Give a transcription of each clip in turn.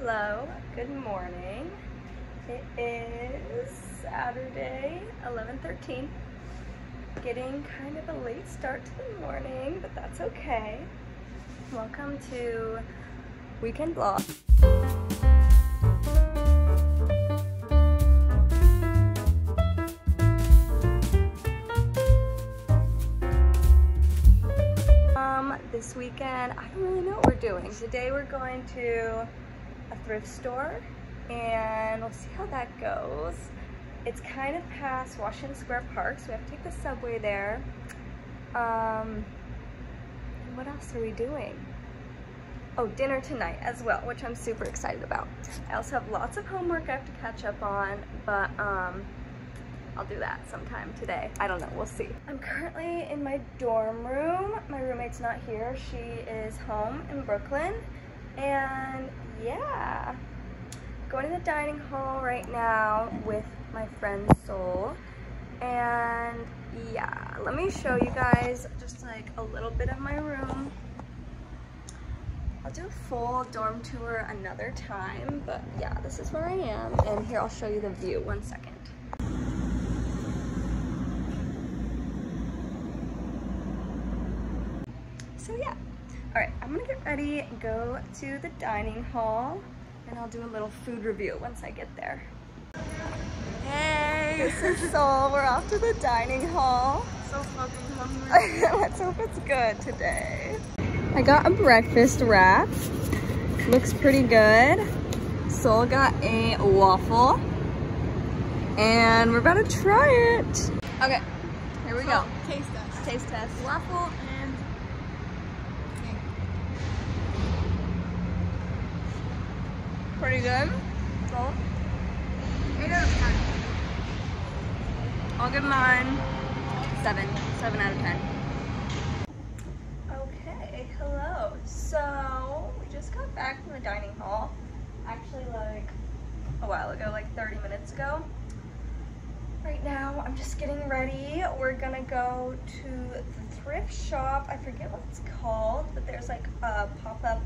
Hello, good morning. It is Saturday, 11:13. Getting kind of a late start to the morning, but that's okay. Welcome to Weekend Vlog. Um, this weekend, I don't really know what we're doing. Today we're going to a thrift store and we'll see how that goes. It's kind of past Washington Square Park, so we have to take the subway there. Um, what else are we doing? Oh, dinner tonight as well, which I'm super excited about. I also have lots of homework I have to catch up on, but um, I'll do that sometime today. I don't know, we'll see. I'm currently in my dorm room. My roommate's not here. She is home in Brooklyn. And yeah, going to the dining hall right now with my friend Soul. And yeah, let me show you guys just like a little bit of my room. I'll do a full dorm tour another time, but yeah, this is where I am. And here, I'll show you the view, one second. So yeah, all right, I'm gonna get ready, and go to the dining hall, and I'll do a little food review once I get there. Hey, this is Soul. We're off to the dining hall. So fucking hungry. Let's hope it's good today. I got a breakfast wrap. Looks pretty good. Soul got a waffle. And we're about to try it. Okay, here we go. Taste test. Taste test. Waffle and cake. Pretty good. Soul? Eight out of ten. I'll give mine seven. Seven out of ten. Okay, hello. So we just got back from the dining hall. Actually, like a while ago, like 30 minutes ago. Right now, I'm just getting ready. We're gonna go to the thrift shop. I forget what it's called, but there's like a pop-up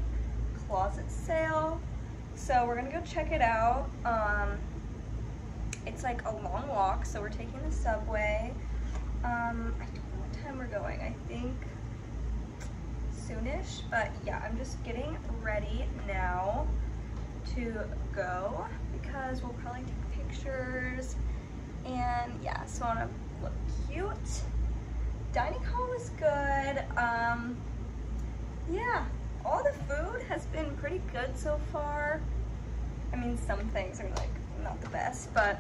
closet sale. So we're gonna go check it out. Um, it's like a long walk, so we're taking the subway. Um, I don't know what time we're going. I think soonish, but yeah, I'm just getting ready now to go because we'll probably take pictures and yeah, so I wanna look cute. Dining hall is good. Um, yeah, all the food has been pretty good so far. I mean, some things are like not the best, but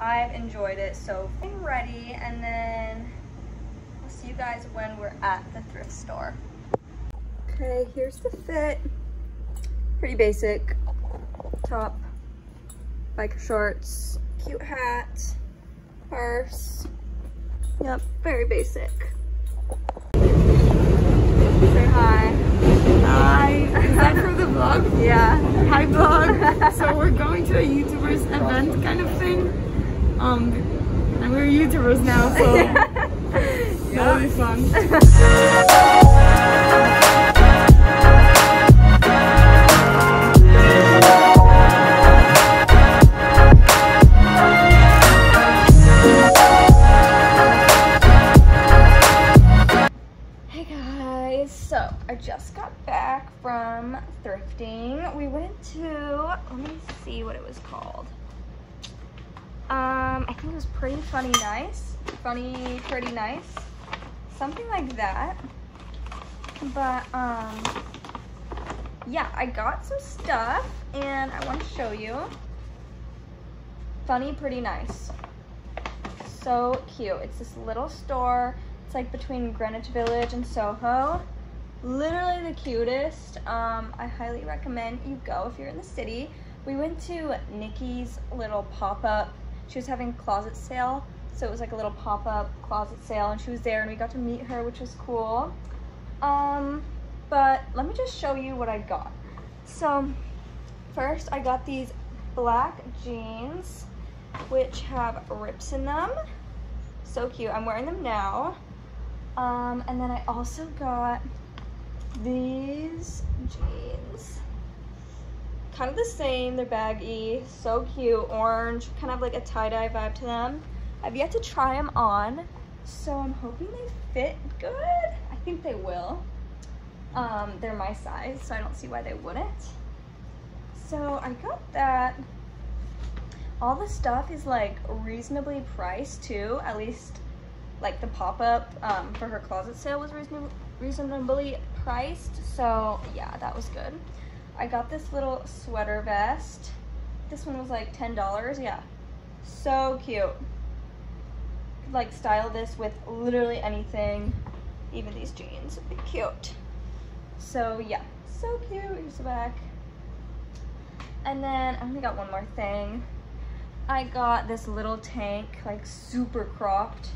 I've enjoyed it. So getting ready and then I'll see you guys when we're at the thrift store. Okay, here's the fit. Pretty basic. Top, biker shorts, cute hat, purse. Yep, very basic. Say hi. Hi. Is that for the vlog? Yeah. Hi vlog. so we're going to a YouTubers event kind of thing. Um, and we're YouTubers now, so that'll be fun. 20, pretty nice. Something like that. But, um, yeah, I got some stuff and I want to show you. Funny, pretty nice. So cute. It's this little store. It's like between Greenwich Village and Soho. Literally the cutest. Um, I highly recommend you go if you're in the city. We went to Nikki's little pop-up. She was having closet sale so it was like a little pop-up closet sale and she was there and we got to meet her, which was cool. Um, but let me just show you what I got. So first I got these black jeans, which have rips in them. So cute. I'm wearing them now. Um, and then I also got these jeans. kind of the same. They're baggy, so cute, orange, kind of like a tie-dye vibe to them. I've yet to try them on, so I'm hoping they fit good. I think they will. Um, they're my size, so I don't see why they wouldn't. So I got that. All the stuff is like reasonably priced too, at least like the pop-up um, for her closet sale was reasonably, reasonably priced. So yeah, that was good. I got this little sweater vest. This one was like $10, yeah. So cute. Like style this with literally anything, even these jeans would be cute. So yeah, so cute, here's the back. And then I only got one more thing. I got this little tank, like super cropped.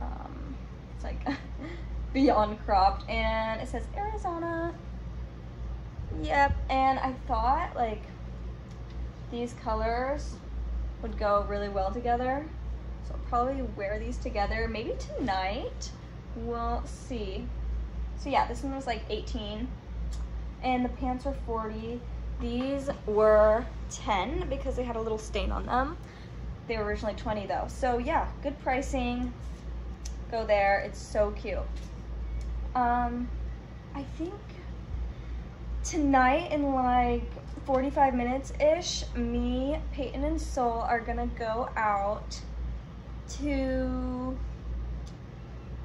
Um, it's like beyond cropped and it says Arizona. Yep, and I thought like these colors would go really well together. I'll probably wear these together, maybe tonight. We'll see. So yeah, this one was like 18 and the pants were 40. These were 10 because they had a little stain on them. They were originally 20 though. So yeah, good pricing. Go there, it's so cute. Um, I think tonight in like 45 minutes-ish, me, Peyton, and Soul are gonna go out to,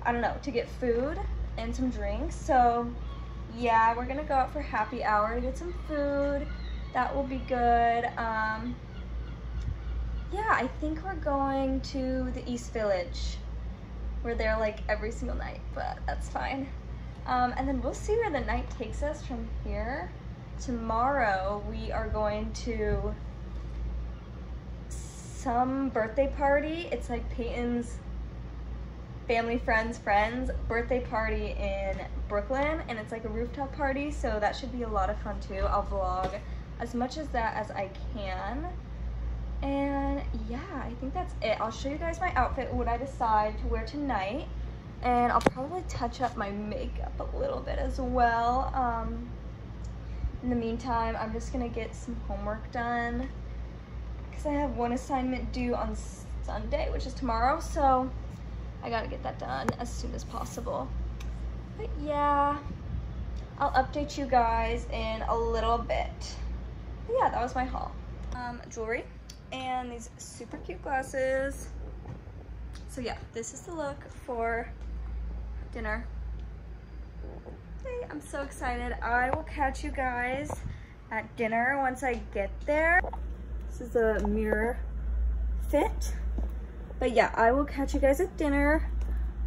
I don't know, to get food and some drinks. So yeah, we're gonna go out for happy hour to get some food. That will be good. Um, yeah, I think we're going to the East Village. We're there like every single night, but that's fine. Um, and then we'll see where the night takes us from here. Tomorrow we are going to some birthday party. It's like Peyton's family, friends, friends birthday party in Brooklyn and it's like a rooftop party so that should be a lot of fun too. I'll vlog as much as that as I can. And yeah, I think that's it. I'll show you guys my outfit, what I decide to wear tonight. And I'll probably touch up my makeup a little bit as well. Um, in the meantime, I'm just gonna get some homework done because I have one assignment due on Sunday, which is tomorrow. So I gotta get that done as soon as possible. But yeah, I'll update you guys in a little bit. But yeah, that was my haul. Um, jewelry and these super cute glasses. So yeah, this is the look for dinner. Hey, I'm so excited. I will catch you guys at dinner once I get there. This is a mirror fit. But yeah, I will catch you guys at dinner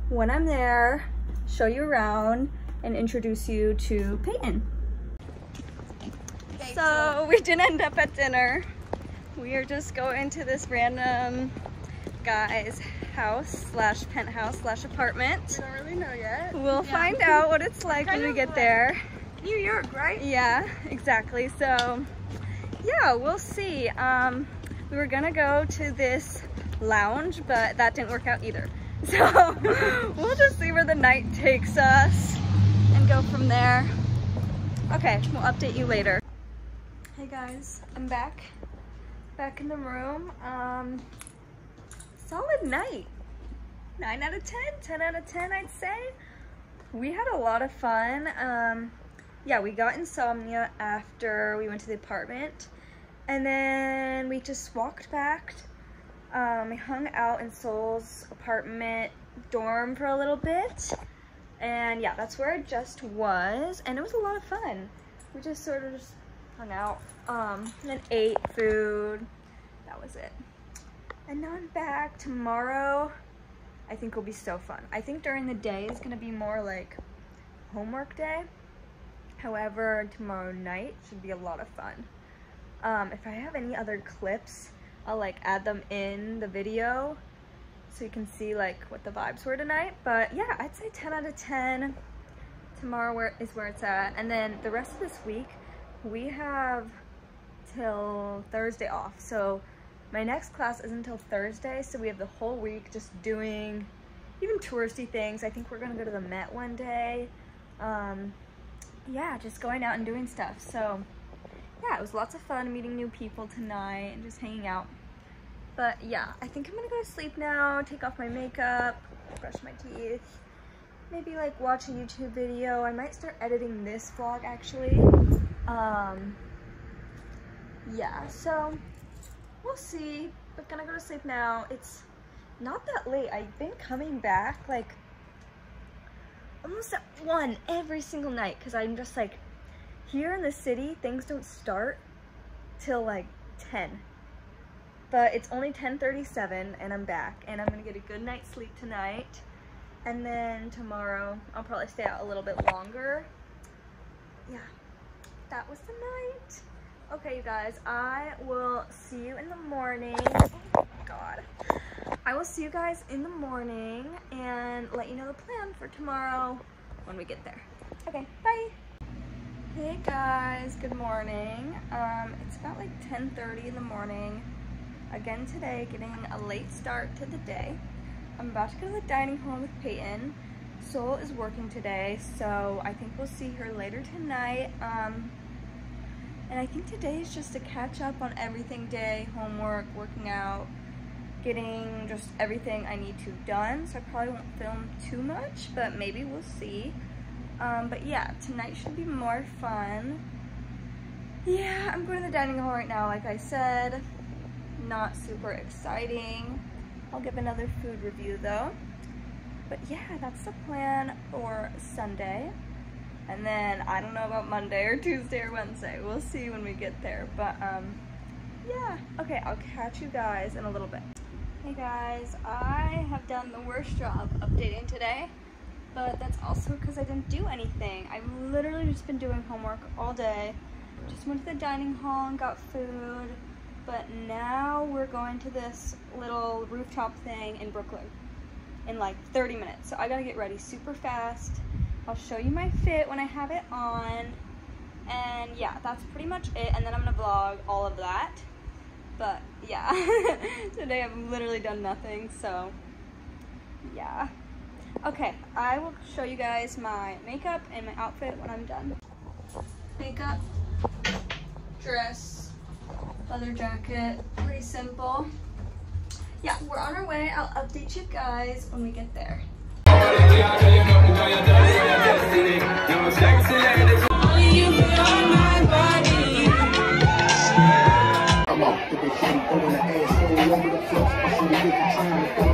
when I'm there, show you around, and introduce you to Peyton. So we didn't end up at dinner. We are just going to this random guy's house slash penthouse slash apartment. We don't really know yet. We'll Yeah. find out what it's like when we get like- there. New York, right? Yeah, exactly. So, yeah, we'll see. Um, we were gonna go to this lounge, but that didn't work out either. So, we'll just see where the night takes us and go from there. Okay, we'll update you later. Hey guys, I'm back. Back in the room. Um, solid night. 9 out of 10, 10 out of 10, I'd say. We had a lot of fun. Um, yeah, we got insomnia after we went to the apartment. And then we just walked back. Um, we hung out in Soul's apartment dorm for a little bit. And yeah, that's where I just was. And it was a lot of fun. We just sort of just hung out. Um, and then ate food. That was it. And now I'm back. Tomorrow, I think will be so fun. I think during the day is gonna be more like homework day. However, tomorrow night should be a lot of fun. Um, if I have any other clips, I'll like add them in the video so you can see like what the vibes were tonight. But yeah, I'd say 10 out of 10. Tomorrow where is where it's at. And then the rest of this week, we have till Thursday off. So my next class isn't until Thursday, so we have the whole week just doing even touristy things. I think we're gonna go to the Met one day. Um, yeah, just going out and doing stuff. So yeah, it was lots of fun meeting new people tonight and just hanging out. But yeah, I think I'm gonna go to sleep now, take off my makeup, brush my teeth, maybe like watch a YouTube video. I might start editing this vlog actually. Um, yeah, so we'll see. But gonna go to sleep now. It's not that late. I've been coming back like almost at one every single night because I'm just like here in the city things don't start till like 10 but it's only 10:37 and I'm back and I'm gonna get a good night's sleep tonight. And then tomorrow I'll probably stay out a little bit longer. Yeah that was the night. Okay you guys I will see you in the morning. Oh god I will see you guys in the morning and let you know the plan for tomorrow when we get there okay bye hey guys good morning um it's about like 10:30 in the morning again today, getting a late start to the day. I'm about to go to the dining hall with Peyton. Sol is working today, so I think we'll see her later tonight. Um, and I think today is just a catch up on everything day, homework, working out, getting just everything I need to done. So I probably won't film too much, but maybe we'll see. Um, but yeah, tonight should be more fun. Yeah, I'm going to the dining hall right now, like I said not super exciting. I'll give another food review though. But yeah, that's the plan for Sunday. And then I don't know about Monday or Tuesday or Wednesday. We'll see when we get there. But um, yeah. Okay, I'll catch you guys in a little bit. Hey guys, I have done the worst job updating today. But that's also because I didn't do anything. I've literally just been doing homework all day. Just went to the dining hall and got food but now we're going to this little rooftop thing in Brooklyn in like 30 minutes. So I gotta get ready super fast. I'll show you my fit when I have it on. And yeah, that's pretty much it. And then I'm gonna vlog all of that. But yeah, today I've literally done nothing, so yeah. Okay, I will show you guys my makeup and my outfit when I'm done. Makeup, dress, leather jacket, pretty simple. Yeah, we're on our way. I'll update you guys when we get there after the shit. Over the asshole, over the floor, I see the nigga trying to.